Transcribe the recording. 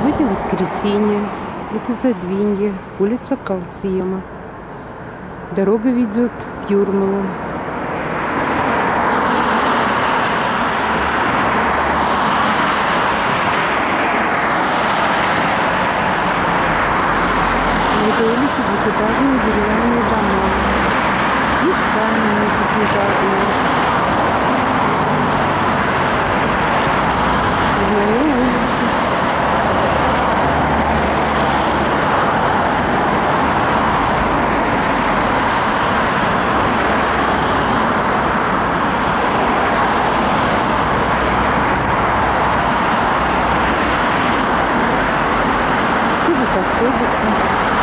Сегодня воскресенье. Это Задвинье, улица Калциема. Дорога ведет в Юрмалу. На этой улице двухэтажные деревянные дома. Есть каменные пятиэтажные, tá tudo assim.